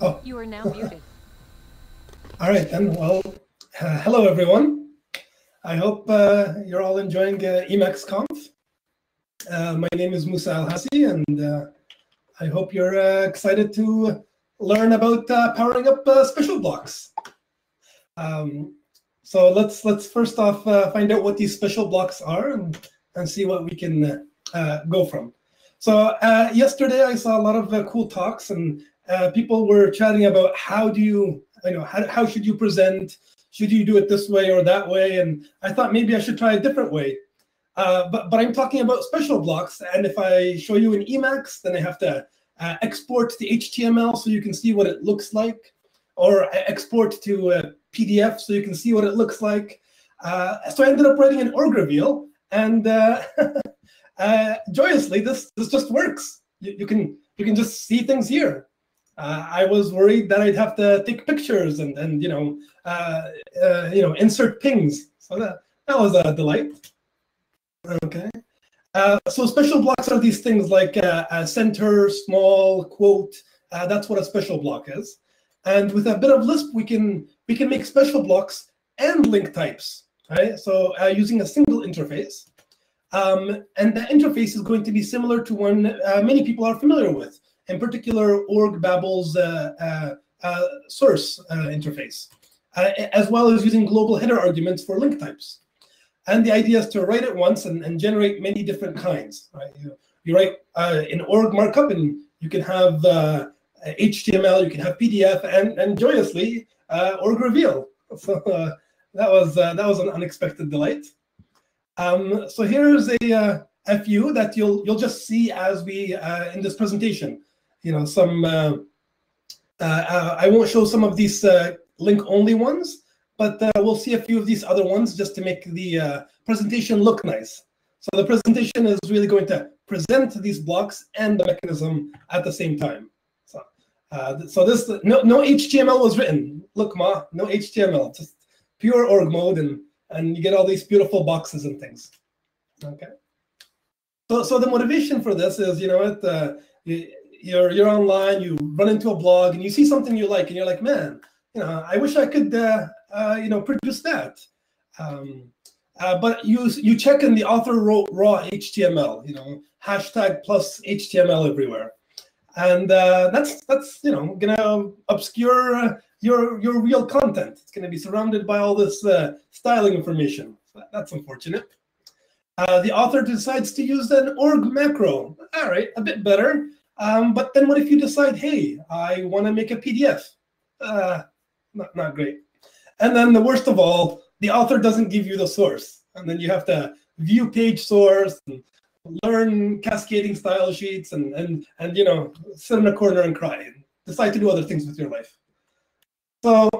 Oh. You are now muted. All right, then. Well, uh, hello, everyone. I hope uh, you're all enjoying uh, Emacs Conf. Uh, my name is Musa Al-hassy, and uh, I hope you're uh, excited to learn about uh, powering up uh, special blocks. Um, so let's let's first off uh, find out what these special blocks are and, and see what we can go from. So uh, yesterday I saw a lot of uh, cool talks and uh, people were chatting about how do you, you know, how, how should you present? Should you do it this way or that way? And I thought maybe I should try a different way. Uh, but, but I'm talking about special blocks. And if I show you an Emacs, then I have to uh, export the HTML so you can see what it looks like, or export to a PDF so you can see what it looks like. Uh, so I ended up writing an org reveal, and uh, uh, joyously, this this just works. You, you, can you can just see things here. Uh, I was worried that I'd have to take pictures and and you know uh, uh, you know insert pings. So that that was a delight. Okay. Uh, so special blocks are these things like uh, a center, small, quote. Uh, that's what a special block is. And with a bit of Lisp, we can we can make special blocks and link types. Right. So using a single interface. Um, and the interface is going to be similar to one many people are familiar with, in particular org Babel's uh, uh, uh source uh, interface, uh, as well as using global header arguments for link types. And the idea is to write it once and, and generate many different kinds. Right? You, you write in org markup, and you can have HTML, you can have PDF, and, and joyously org reveal. So that was that was an unexpected delight. Um, so here's a, uh, a few that you'll you'll just see as we uh, in this presentation. You know, some uh, uh, uh I won't show some of these uh, link only ones, but we'll see a few of these other ones just to make the presentation look nice. So the presentation is really going to present these blocks and the mechanism at the same time. So, so this no no HTML was written. Look, ma, no HTML, just pure org mode and and you get all these beautiful boxes and things. Okay. So, so the motivation for this is, you know, it, uh, you're you're online, you run into a blog, and you see something you like, and you're like, man, you know, I wish I could, uh, uh, you know, produce that. Um, uh, but you you check in the author wrote raw HTML, you know, hashtag plus HTML everywhere, and uh, that's that's you know gonna obscure your your real content. It's going to be surrounded by all this uh, styling information. That's unfortunate. Uh, the author decides to use an org macro. All right, a bit better. Um, but then what if you decide, hey, I want to make a PDF? Uh, not, not great. And then the worst of all, the author doesn't give you the source. And then you have to view page source and learn cascading style sheets and, and, and you know, sit in a corner and cry and decide to do other things with your life. So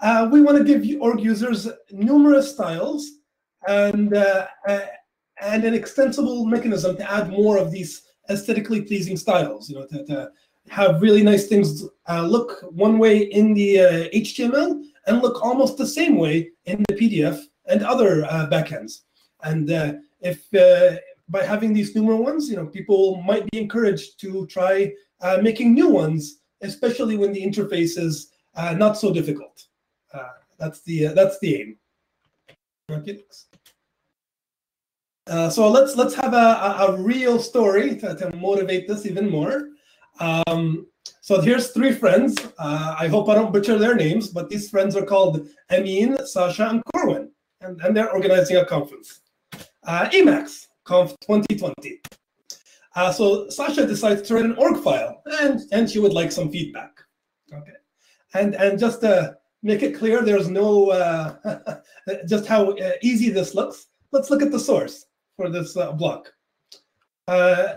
uh, we want to give org users numerous styles and uh, and an extensible mechanism to add more of these aesthetically pleasing styles. You know, to, to have really nice things uh, look one way in the HTML uh, and look almost the same way in the PDF and other uh, backends. And if by having these newer ones, you know, people might be encouraged to try making new ones, especially when the interface is uh, not so difficult. Uh, that's the uh, that's the aim. Okay. Uh, so let's let's have a, a, a real story to, to, motivate this even more. Um, so here's three friends. Uh, I hope I don't butcher their names, but these friends are called Amin, Sacha, and Corwin, and, and they're organizing a conference. Uh, Emacs Conf 2020. Uh, so Sacha decides to write an org file, and, and she would like some feedback. Okay. And, and just to make it clear, there's no, uh, just how uh, easy this looks, let's look at the source for this uh, block. Uh,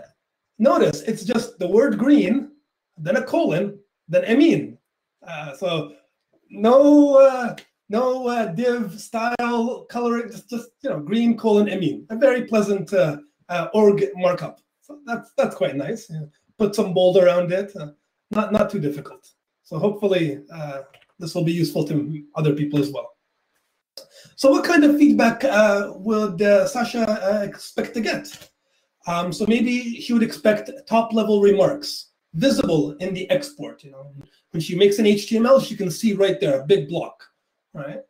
notice it's just the word green, then a colon, then Amin. Uh, so no, uh, no div style coloring, just, just you know, green colon Amin. A very pleasant org markup. So that's that's quite nice. Put some bold around it. not not too difficult. So hopefully uh, this will be useful to other people as well. So what kind of feedback uh, would uh, Sacha uh, expect to get? Um, so maybe she would expect top level remarks. visible in the export. You know, when she makes an HTML, she can see right there a big block, right?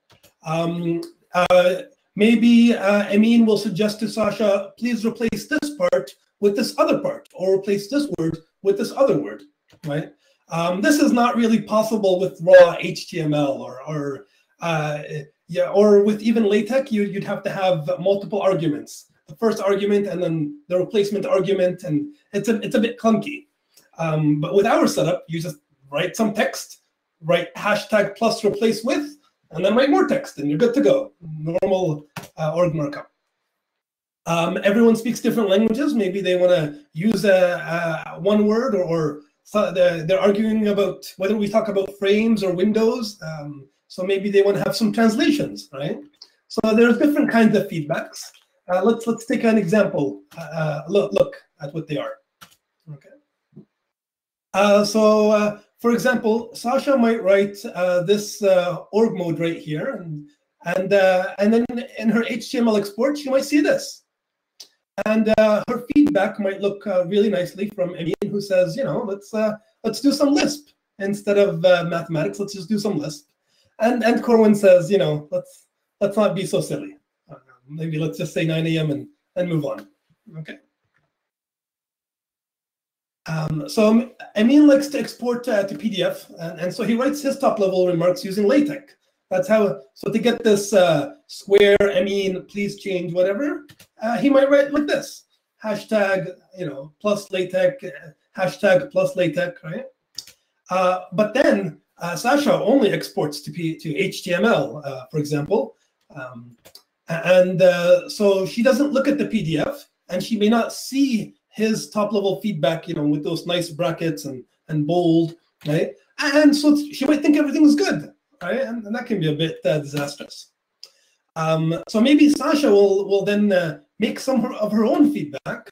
Um, uh, maybe uh, Amin will suggest to Sacha, please replace this part with this other part, or replace this word with this other word, right? Um, this is not really possible with raw HTML or, or uh, yeah, or with even LaTeX, you, you'd have to have multiple arguments. The first argument and then the replacement argument, and it's a it's a bit clunky. Um, but with our setup, you just write some text, write hashtag plus replace with, and then write more text, and you're good to go. Normal uh, org markup. Um, everyone speaks different languages. Maybe they want to use a, a, one word, or, or so they're, they're, arguing about whether we talk about frames or windows. Um, so maybe they want to have some translations, right? So there's different kinds of feedbacks. Uh, let's let's take an example. Uh, uh look look at what they are. Okay. Uh, so uh, for example, Sacha might write uh, this org mode right here, and and and then in her HTML export, she might see this. And her feedback might look really nicely from Amin, who says, you know, let's let's do some Lisp instead of mathematics. Let's just do some Lisp. And and Corwin says, you know, let's let's not be so silly. Uh, maybe let's just say 9 a.m. and and move on. Okay. Um, so Amin likes to export uh, to PDF, and, and so he writes his top level remarks using LaTeX. That's how. So to get this uh, square, Amin, please change whatever, uh, he might write like this: hashtag, you know, plus LaTeX, hashtag plus LaTeX, right? Uh, but then uh, Sacha only exports to, P, to HTML, uh, for example. Um, and uh, so she doesn't look at the PDF and she may not see his top level feedback, you know, with those nice brackets and, and bold, right? And so she might think everything is good, right? And, and that can be a bit uh, disastrous. Um, so maybe Sacha will, will then uh, make some of her own feedback,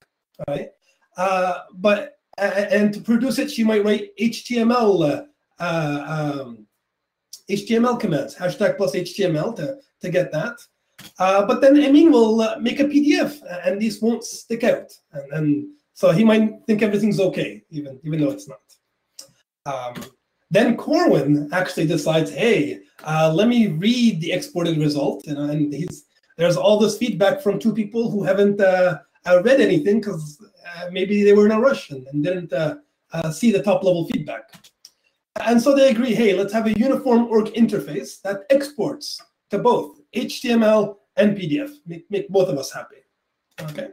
right? Uh, but and to produce it, she might write HTML uh, um, HTML commands, hashtag plus HTML to, to get that. Uh, but then Amin will uh, make a PDF and this won't stick out. And, and, so he might think everything's okay, even, even though it's not. Um, then Corwin actually decides, hey, uh, let me read the exported result. Know, and he's, there's all this feedback from two people who haven't uh, uh, read anything because maybe they were in a rush and, and didn't see the top level feedback. And so they agree, hey, let's have a uniform org interface that exports to both HTML and PDF. Make, make both of us happy. Okay.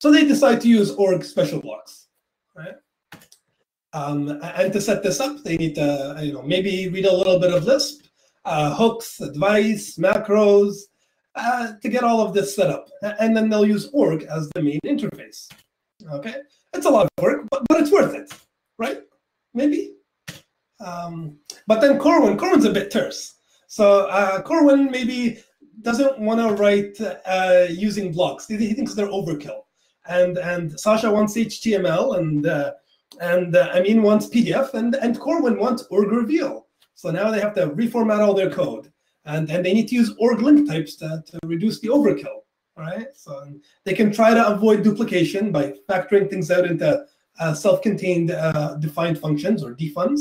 So they decide to use org special blocks, right? Um, and to set this up, they need to, you know, maybe read a little bit of Lisp, uh, hooks, advice, macros, uh, to get all of this set up. And then they'll use org as the main interface. Okay, it's a lot of work, but, but it's worth it, right? Maybe. Um, but then Corwin, Corwin's a bit terse. So uh, Corwin maybe doesn't want to write uh, using blocks. He, he, thinks they're overkill. And and Sacha wants HTML, and uh, and uh, Amin wants PDF, and and Corwin wants org reveal. So now they have to reformat all their code, and and they need to use org link types to, to reduce the overkill. Right. So they can try to avoid duplication by factoring things out into uh, self-contained uh, defined functions or defuns.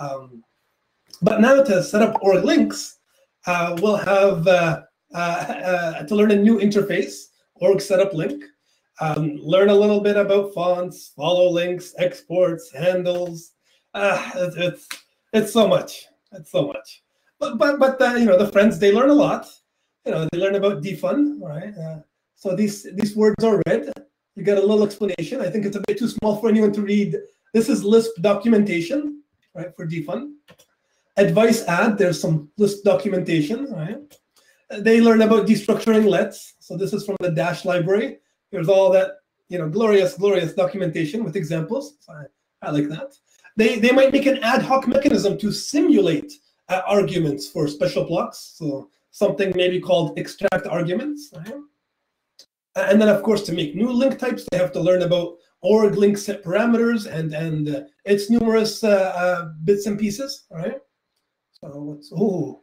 Um, but now to set up org links, uh, we'll have uh, uh, uh, to learn a new interface, org setup link, um, learn a little bit about fonts, follow links, exports, handles. Uh, it's, it's, it's so much. It's so much. But but but uh, you know the friends they learn a lot. You know they learn about defun, right? so these these words are read. You get a little explanation. I think it's a bit too small for anyone to read. This is Lisp documentation right, for defun. Advice add, there's some Lisp documentation, right? They learn about destructuring lets. So this is from the Dash library. There's all that, you know, glorious, glorious documentation with examples. So I, I like that. They, they might make an ad hoc mechanism to simulate uh, arguments for special blocks. So something maybe called extract arguments. Right? And then, of course, to make new link types, they have to learn about org link set parameters and and uh, its numerous uh, uh, bits and pieces. All right. So what's oh,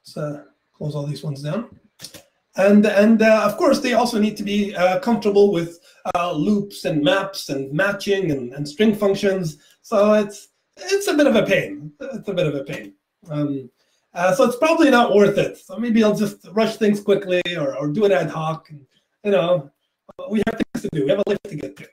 let's uh, close all these ones down. And and uh, of course they also need to be comfortable with loops and maps and matching and, and string functions. So it's it's a bit of a pain. It's a bit of a pain. Um, uh, so it's probably not worth it. So maybe I'll just rush things quickly or, or do it ad hoc. And, you know, we have things to do. We have a life to get to.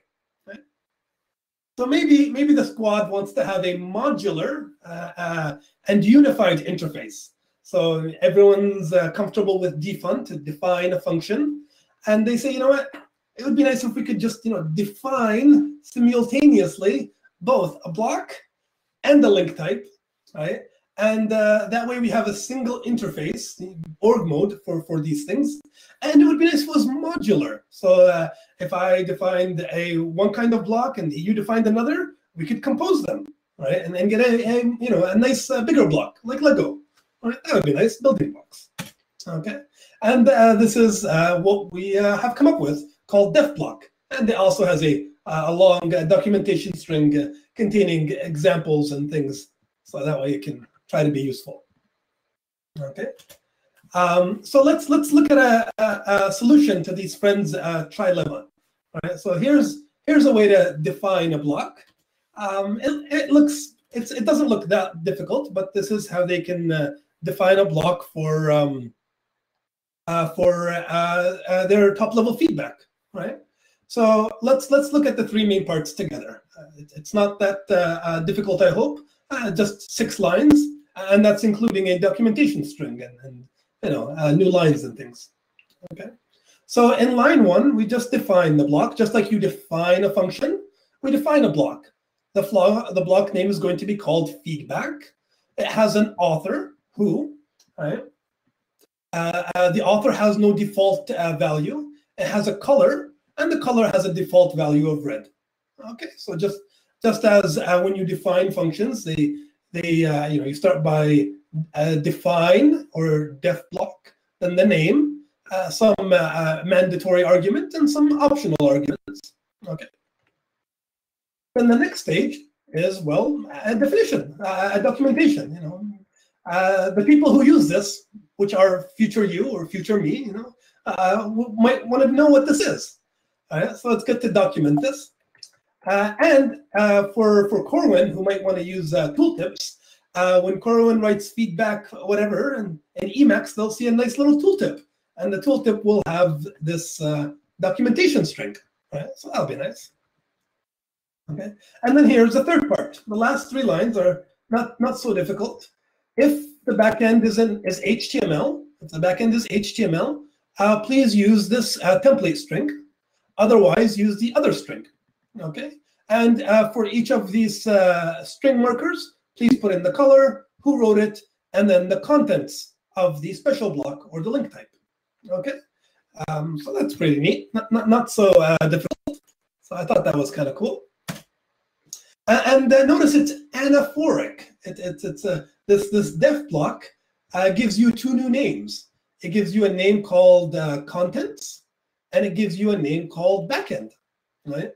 So maybe maybe the squad wants to have a modular uh, uh, and unified interface. So everyone's uh, comfortable with defun to define a function, and they say, you know what? It would be nice if we could just you know define simultaneously both a block and the link type, right? And uh, that way we have a single interface, org mode for, for these things. And it would be nice if it was modular. So uh, if I defined a one kind of block and you defined another, we could compose them, right? And then get a, a you know a nice uh, bigger block like Lego. Right? That would be nice, building blocks. Okay. And uh, this is uh, what we uh, have come up with called def block. And it also has a, a long documentation string containing examples and things. So that way you can try to be useful. Okay. Um, so let's let's look at a, a, a solution to these friends uh, trilemma. All right. So here's here's a way to define a block. Um, it, it looks it's it doesn't look that difficult, but this is how they can uh, define a block for um, uh, for uh, uh, their top level feedback. Right. So let's let's look at the three main parts together. Uh, it, it's not that difficult, I hope. Just six lines and that's including a documentation string and, and you know uh, new lines and things. Okay, so in line one, we just define the block, just like you define a function. We define a block. The flow, the block name is going to be called feedback. It has an author who, right? Uh, uh, the author has no default uh, value. It has a color, and the color has a default value of red. Okay, so just just as uh, when you define functions, they they uh, you know you start by uh, define or def block, then the name, uh, some uh, uh, mandatory argument, and some optional arguments. Okay. Then the next stage is well a definition, a documentation. You know, the people who use this, which are future you or future me, you know, might want to know what this is. All right, so let's get to document this. Uh, and uh, for, for Corwin, who might want to use uh, tooltips, uh, when Corwin writes feedback, whatever, and, and Emacs, they'll see a nice little tooltip. And the tooltip will have this uh, documentation string. Right? So that'll be nice. Okay. And then here's the third part. The last three lines are not, not so difficult. If the backend is, in, is HTML, if the backend is HTML, uh, please use this template string. Otherwise, use the other string okay? And uh, for each of these uh, string markers, please put in the color, who wrote it, and then the contents of the special block or the link type, okay? Um, so that's pretty neat, not, not, not so uh, difficult. So I thought that was kind of cool. and uh, notice it's anaphoric. It, it's it's a this this def block uh, gives you two new names. It gives you a name called uh, contents, and it gives you a name called backend, right?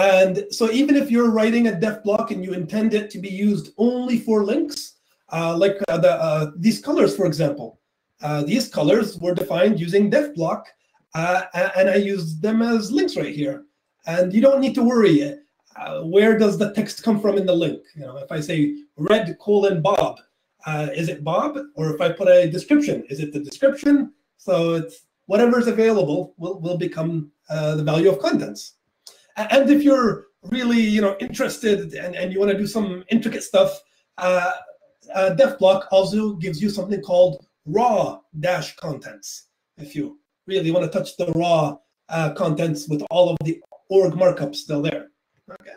And so even if you're writing a def block and you intend it to be used only for links, uh, like uh, the, uh, these colors, for example, uh, these colors were defined using def block, uh, and I used them as links right here. And you don't need to worry, uh, where does the text come from in the link? You know, if I say red colon Bob, is it Bob? Or if I put a description, is it the description? So it's whatever's available will, will become the value of contents. And if you're really, you know, interested and, and you want to do some intricate stuff, uh, uh, also gives you something called raw dash contents. If you really want to touch the raw uh, contents with all of the org markup still there. Okay.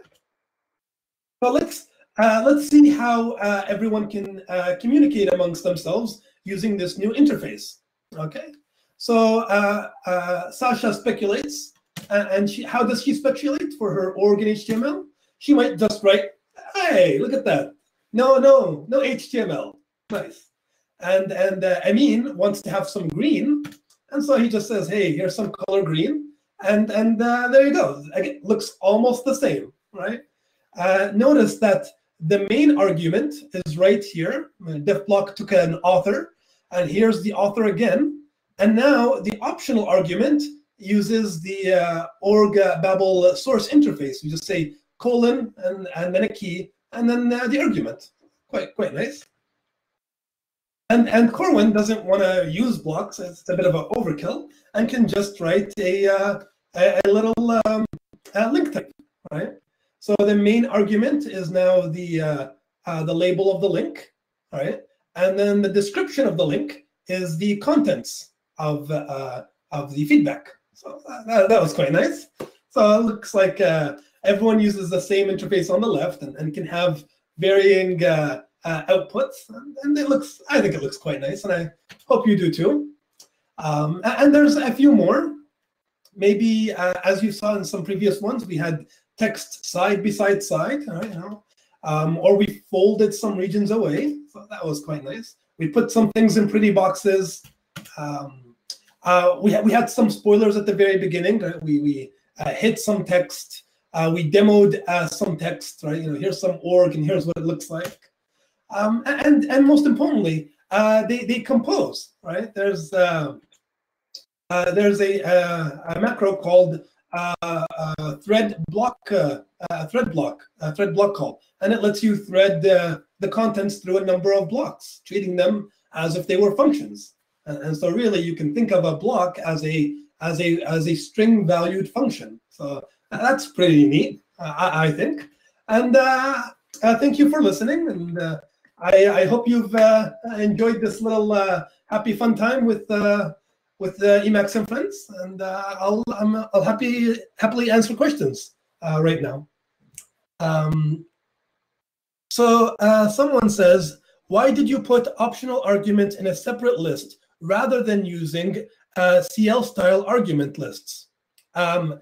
So let's uh, let's see how uh, everyone can uh, communicate amongst themselves using this new interface. Okay. So uh, uh, Sacha speculates and she, how does she speculate for her org in HTML? She might just write, hey, look at that. No, no, no HTML. Nice. And and uh, Amin wants to have some green, and so he just says, hey, here's some color green, and and uh, there you go. It looks almost the same, right? Uh, notice that the main argument is right here. Def block took an author, and here's the author again. And now the optional argument uses the uh, org Babel source interface. You just say colon and, and then a key and then uh, the argument. Quite quite nice. And and Corwin doesn't want to use blocks. It's a bit of an overkill, and can just write a uh, a, a, little um, a link type, right? So the main argument is now the uh, uh, the label of the link, right? And then the description of the link is the contents of uh, of the feedback. So that, that was quite nice. So it looks like uh, everyone uses the same interface on the left and, and can have varying uh, uh, outputs, and it looks. I think it looks quite nice, and I hope you do too. Um, and there's a few more. Maybe uh, as you saw in some previous ones, we had text side beside side, right, you know, um, or we folded some regions away. So that was quite nice. We put some things in pretty boxes. Um, uh, we had we had some spoilers at the very beginning. Right? We we uh, hit some text. Uh, we demoed uh, some text. Right, you know, here's some org, and here's what it looks like. Um, and and most importantly, uh, they they compose. Right, there's there's a, a macro called thread block thread block thread block call, and it lets you thread the contents through a number of blocks, treating them as if they were functions. And, and so really you can think of a block as a as a as a string valued function. So that's pretty neat, uh, I, I, think. And uh, uh, thank you for listening. And uh, I, I, hope you've uh, enjoyed this little uh, happy fun time with with Emacs and friends. And I'll I'm, I'll happy happily answer questions right now. Um, so someone says, why did you put optional arguments in a separate list rather than using uh, CL style argument lists? Um,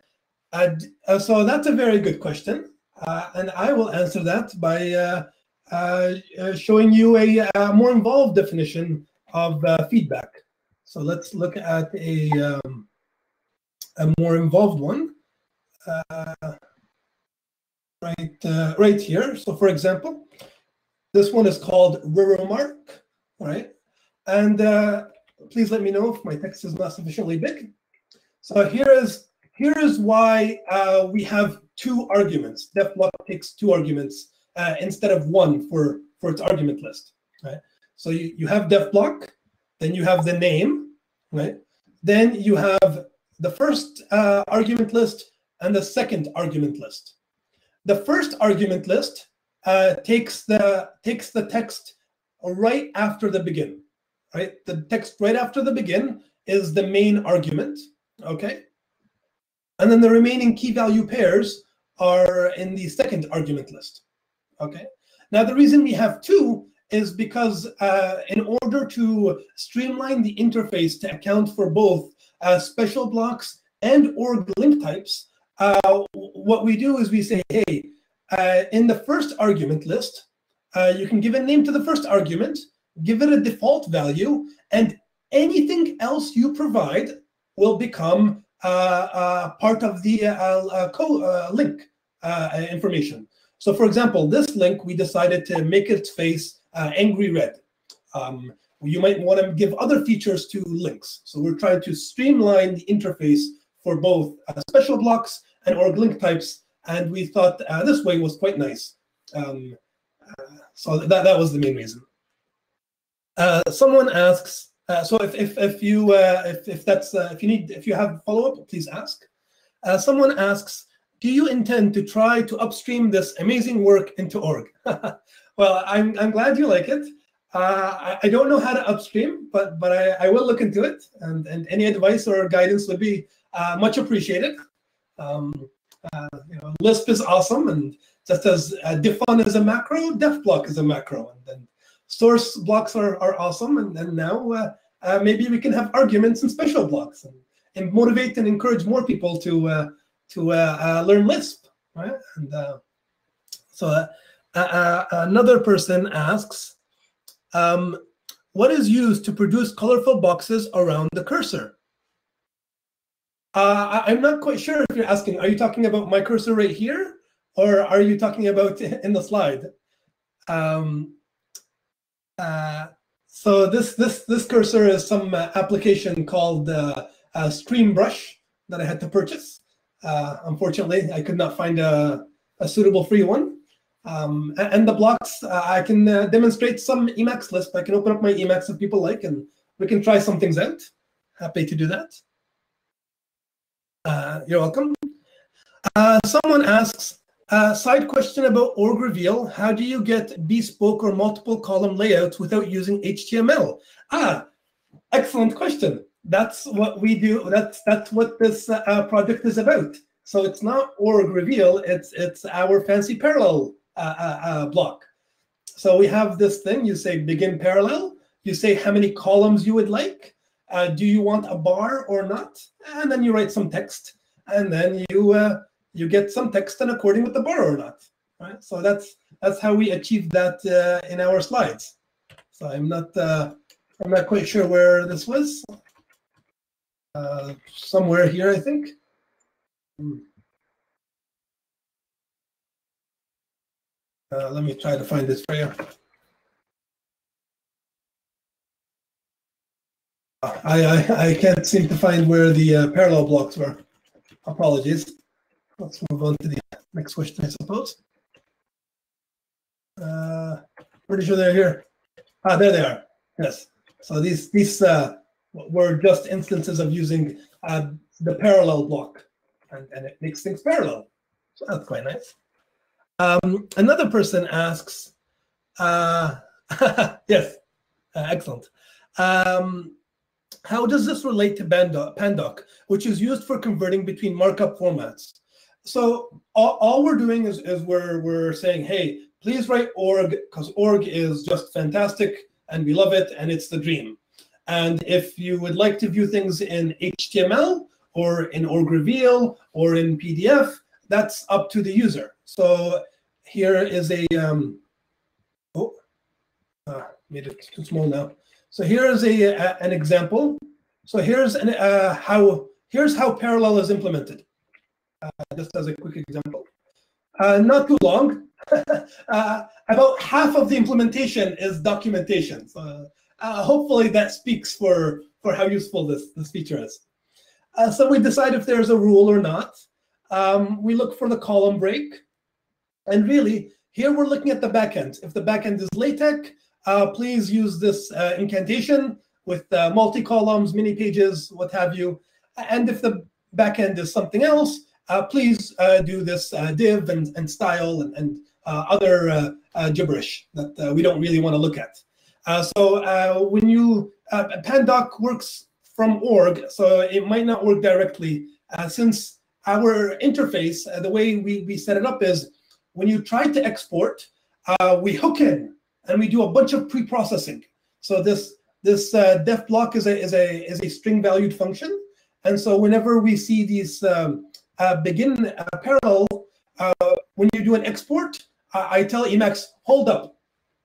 uh, so that's a very good question. Uh, and I will answer that by uh, uh, uh, showing you a, a, more involved definition of feedback. So let's look at a, um, a more involved one. right, right here. So for example, this one is called remark, right? And please let me know if my text is not sufficiently big. So here is here is why uh, we have two arguments. Def block takes two arguments uh, instead of one for for its argument list. Right. So you, you have def block, then you have the name, right? Then you have the first uh, argument list and the second argument list. The first argument list uh, takes the takes the text right after the begin right? The text right after the begin is the main argument, okay? And then the remaining key value pairs are in the second argument list, okay? Now, the reason we have two is because uh, in order to streamline the interface to account for both uh, special blocks and org link types, uh, what we do is we say, hey, uh, in the first argument list, uh, you can give a name to the first argument, give it a default value, and anything else you provide will become uh, uh, part of the uh, uh uh, link uh, information. So for example, this link, we decided to make its face angry red. Um, you might want to give other features to links. So we're trying to streamline the interface for both special blocks and org link types. And we thought this way was quite nice. Um, so that, that was the main reason. Uh, someone asks, uh, so if, if, if you uh, if, if that's uh, if you need if you have follow up, please ask. Uh, someone asks, do you intend to try to upstream this amazing work into org? well, I'm I'm glad you like it. I, I, don't know how to upstream, but but I, I will look into it, and and any advice or guidance would be much appreciated. Um, you know, Lisp is awesome, and just as uh, defun is a macro, def block is a macro, and, and source blocks are, are awesome. And, and now uh, uh, maybe we can have arguments and special blocks and, and motivate and encourage more people to uh, to uh, uh, learn Lisp. Right? And so another person asks, um, what is used to produce colorful boxes around the cursor? Uh, I'm not quite sure if you're asking, are you talking about my cursor right here? Or are you talking about in the slide? Um, so this this this cursor is some uh, application called uh, uh, ScreenBrush that I had to purchase. Uh, unfortunately, I could not find a, a suitable free one. Um, and the blocks, uh, I can uh, demonstrate some Emacs Lisp. I can open up my Emacs if people like, and we can try some things out. Happy to do that. Uh, you're welcome. Uh, someone asks, uh, side question about org reveal. How do you get bespoke or multiple column layouts without using HTML? Ah, excellent question. That's what we do. That's that's what this uh, project is about. So it's not org reveal. It's it's our fancy parallel uh, uh, uh, block. So we have this thing. You say begin parallel. You say how many columns you would like. Uh, do you want a bar or not? And then you write some text, and then you you get some text and according with the bar or not. Right. So that's that's how we achieve that uh, in our slides. So I'm not uh, I'm not quite sure where this was. Uh, somewhere here, I think. Hmm. Uh, let me try to find this for you. I, I, I can't seem to find where the uh, parallel blocks were. Apologies. Let's move on to the next question, I suppose. Uh, pretty sure they're here. Ah, there they are. Yes. So these these uh, were just instances of using uh, the parallel block, and, and it makes things parallel. So that's quite nice. Um, another person asks, uh, yes, uh, excellent. Um, how does this relate to Pandoc, which is used for converting between markup formats? So all, all we're doing is, is we're, we're saying, hey, please write org because org is just fantastic and we love it and it's the dream. And if you would like to view things in HTML or in org reveal or in PDF, that's up to the user. So here is a, um, oh, uh, made it too small now. So here is a, a an example. So here's an, uh, how here's how parallel is implemented. Uh, just as a quick example. Uh, not too long. uh, about half of the implementation is documentation. So hopefully that speaks for, for how useful this, this feature is. So we decide if there's a rule or not. Um, we look for the column break. And really, here we're looking at the backend. If the backend is LaTeX, uh, please use this uh, incantation with uh, multi-columns, mini pages, what have you. And if the backend is something else, please uh, do this uh, div and, and style and, and other gibberish that we don't really want to look at. so when you, Pandoc works from org, so it might not work directly since our interface, the way we, we set it up is when you try to export, uh, we hook in and we do a bunch of pre-processing. So this this uh, def block is a is a is a string valued function, and so whenever we see these um, uh, begin uh, parallel, uh, when you do an export, I tell Emacs, hold up,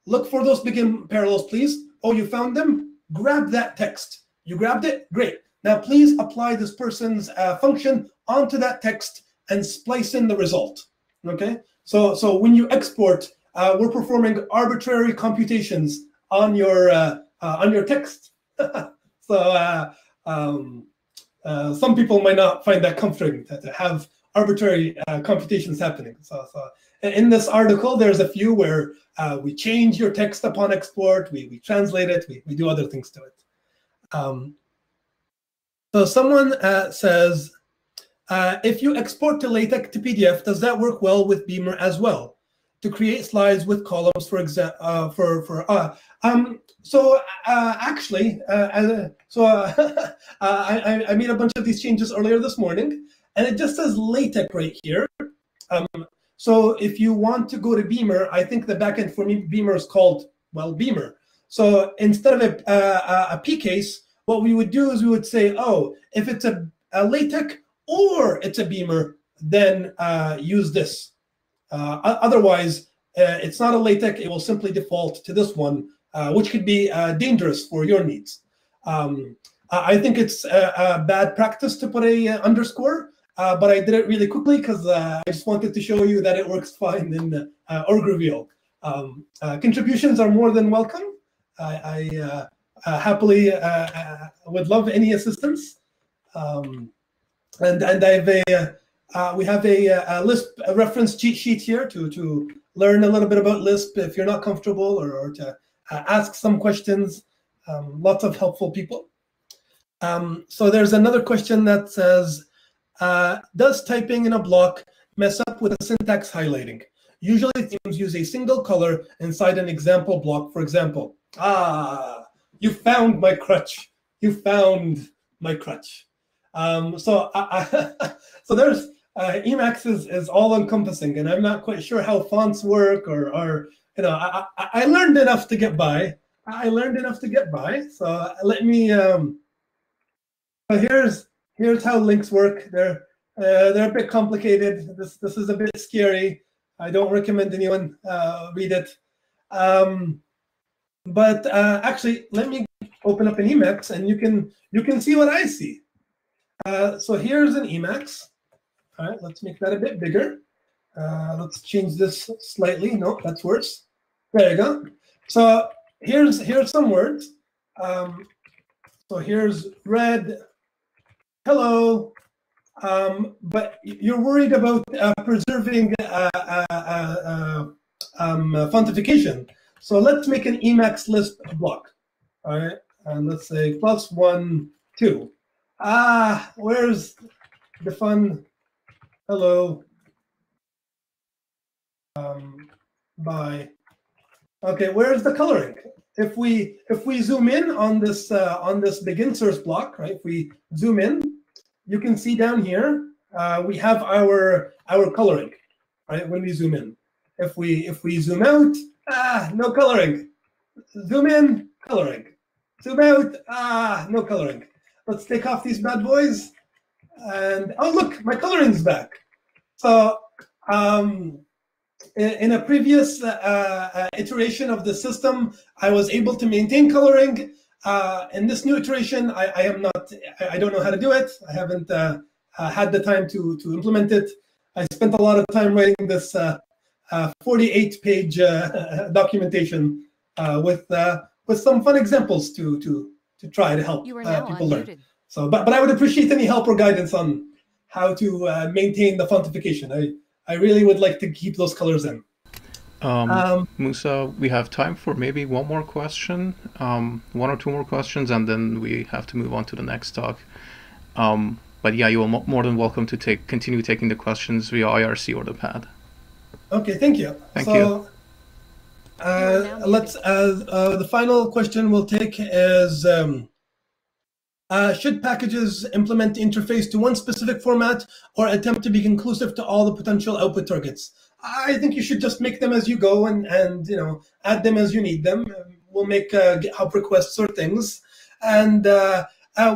look for those begin parallels, please. Oh, you found them? Grab that text. You grabbed it? Great. Now please apply this person's uh, function onto that text and splice in the result. Okay. So so when you export, uh, we're performing arbitrary computations on your uh, uh, on your text. so uh, um, uh, some people might not find that comforting to, to have arbitrary uh, computations happening. So, so, in this article, there's a few where uh, we change your text upon export, we, we translate it, we, we do other things to it. Um, so someone uh, says, if you export to LaTeX to PDF, does that work well with Beamer as well? to create slides with columns, for example, uh, for for uh, um, so uh, actually, uh, so uh, I, I made a bunch of these changes earlier this morning, and it just says LaTeX right here. Um, so if you want to go to Beamer, I think the backend for me Beamer is called well Beamer. So instead of a, a, a pcase, what we would do is we would say, oh, if it's a, a LaTeX or it's a Beamer, then uh, use this. Uh, otherwise, uh, it's not a LaTeX. It will simply default to this one, uh, Uh, which could be uh, dangerous for your needs. Um, I think it's a, a, bad practice to put a uh, underscore, but I did it really quickly because I just wanted to show you that it works fine in uh, org reveal. Um, contributions are more than welcome. I, I happily would love any assistance. Um, and and I've a uh, we have a, a, Lisp reference cheat sheet here to to learn a little bit about Lisp if you're not comfortable or, or to uh, ask some questions. Um, lots of helpful people. Um, so there's another question that says, uh, does typing in a block mess up with syntax highlighting? Usually themes use a single color inside an example block. For example, ah, you found my crutch. You found my crutch. Um, so I, I, so there's uh, Emacs is, is all encompassing, and I'm not quite sure how fonts work or, or you know, I, I, I learned enough to get by. I learned enough to get by. So let me. Um, so here's here's how links work. They're uh, they're a bit complicated. This this is a bit scary. I don't recommend anyone uh, read it. Um, but uh, actually, let me open up an Emacs, and you can you can see what I see. Uh, so here's an Emacs. All right, let's make that a bit bigger. Uh, let's change this slightly. No, that's worse. There you go. So here's here's some words. Um, so here's red, hello, um, but you're worried about uh, preserving uh, uh, uh um, fontification. So let's make an Emacs Lisp block. All right, and let's say plus one, two. Ah, where's the fun? Hello. Um, by. Okay, where's the coloring? If we if we zoom in on this uh, on this begin source block, right? If we zoom in, you can see down here uh, we have our our coloring, right? When we zoom in, if we if we zoom out, ah, no coloring. Zoom in, coloring. Zoom out, ah, no coloring. Let's take off these bad boys. And oh, look, my coloring's back. So um, in, in, a previous uh, uh, iteration of the system, I was able to maintain coloring. Uh, in this new iteration, I, I, am not, I don't know how to do it. I haven't uh, uh, had the time to, to implement it. I spent a lot of time writing this 48-page uh, documentation with with some fun examples to to to try to help people unmuted. learn. So, but but I would appreciate any help or guidance on how to uh, maintain the fontification. I I really would like to keep those colors in. Um, um, Musa, we have time for maybe one more question, um, one or two more questions, and then we have to move on to the next talk. Um, but yeah, you are more than welcome to take continue taking the questions via IRC or the pad. Okay, thank you. Thank so, you. Uh, let's. Uh, uh, the final question we'll take is: um, uh, Should packages implement the interface to one specific format or attempt to be inclusive to all the potential output targets? I think you should just make them as you go and and you know add them as you need them. We'll make uh, GitHub requests or things, and uh,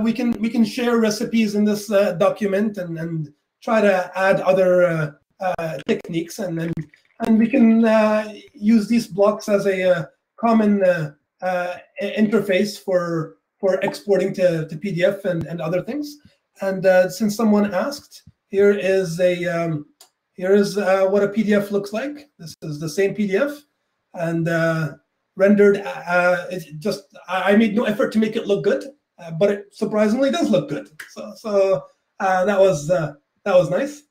we can we can share recipes in this document and and try to add other techniques and then and we can uh, use these blocks as a uh, common uh, uh interface for for exporting to, to PDF and, and other things. And uh, since someone asked, here is a um, here is uh, what a PDF looks like. This is the same PDF and rendered. it just I made no effort to make it look good, but it surprisingly does look good. So so that was that was nice.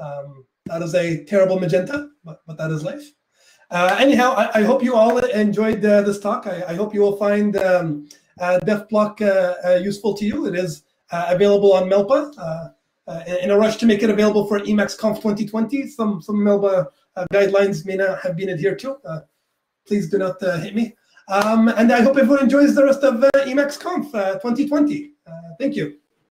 Um, that is a terrible magenta, but, but that is life. Uh, anyhow, I, I, hope you all enjoyed uh, this talk. I, I, hope you will find um, uh, DefBlock uh, uh, useful to you. It is uh, available on Melpa. in a rush to make it available for Emacs Conf 2020, some some Melpa guidelines may not have been adhered to. please do not hit me. Um, and I hope everyone enjoys the rest of Emacs Conf 2020. thank you.